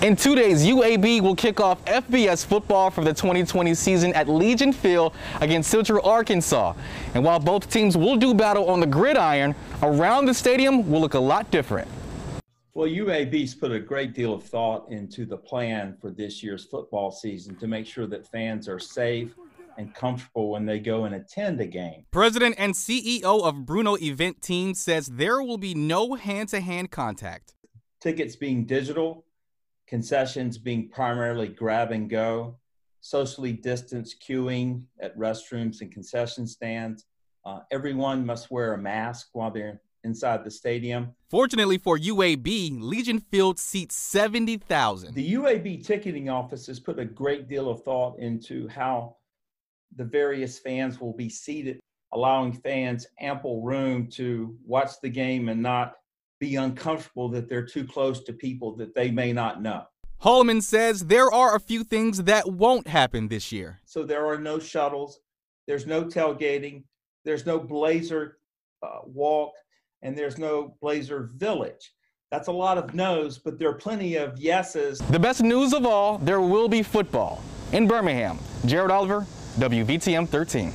In two days, UAB will kick off FBS football for the 2020 season at Legion Field against Central Arkansas. And while both teams will do battle on the gridiron, around the stadium will look a lot different. Well, UAB's put a great deal of thought into the plan for this year's football season to make sure that fans are safe and comfortable when they go and attend a game. President and CEO of Bruno Event Team says there will be no hand to hand contact. Tickets being digital, concessions being primarily grab and go, socially distanced queuing at restrooms and concession stands. Uh, everyone must wear a mask while they're inside the stadium. Fortunately for UAB, Legion Field seats 70,000. The UAB ticketing office has put a great deal of thought into how the various fans will be seated, allowing fans ample room to watch the game and not be uncomfortable that they're too close to people that they may not know. Holloman says there are a few things that won't happen this year. So there are no shuttles, there's no tailgating, there's no Blazer uh, walk, and there's no Blazer village. That's a lot of no's, but there are plenty of yeses. The best news of all, there will be football in Birmingham. Jared Oliver, WVTM 13.